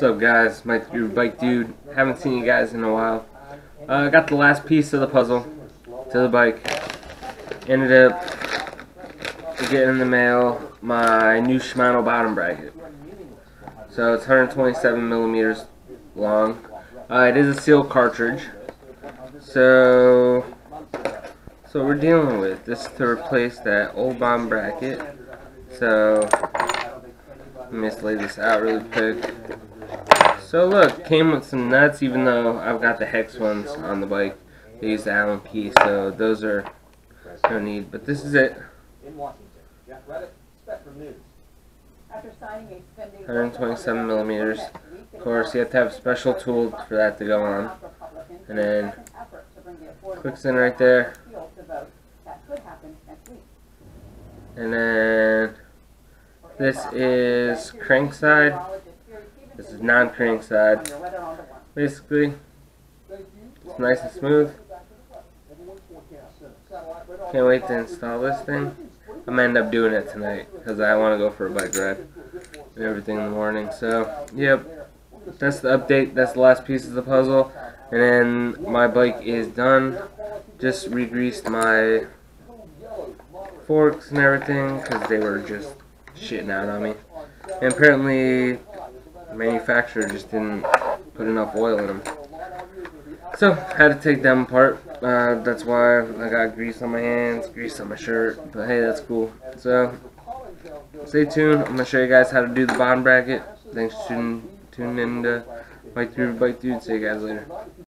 What's up guys, Mike bike dude. Haven't seen you guys in a while. Uh, I got the last piece of the puzzle to the bike. Ended up getting in the mail my new Shimano bottom bracket. So it's 127 millimeters long. Uh, it is a seal cartridge. So, so we're dealing with this to replace that old bottom bracket. So, let me just lay this out really quick. So look, came with some nuts even though I've got the hex ones on the bike. They use the Allen key, so those are no need. But this is it. in Washington. Jeff Reddick, Spectrum News. 127 millimeters. Of course, you have to have a special tool for that to go on. And then clicks in right there. And then this is crank side. This is non-crank side. Basically, it's nice and smooth. Can't wait to install this thing. I'm gonna end up doing it tonight because I want to go for a bike ride and everything in the morning. So, yep, that's the update. That's the last piece of the puzzle. And then my bike is done. Just re-greased my forks and everything because they were just shitting out on me. And apparently, manufacturer just didn't put enough oil in them. So, had to take them apart. Uh, that's why I got grease on my hands, grease on my shirt. But hey, that's cool. So, stay tuned. I'm going to show you guys how to do the bottom bracket. Thanks for tuning, tuning in to Bike Dude Bike Dude. See you guys later.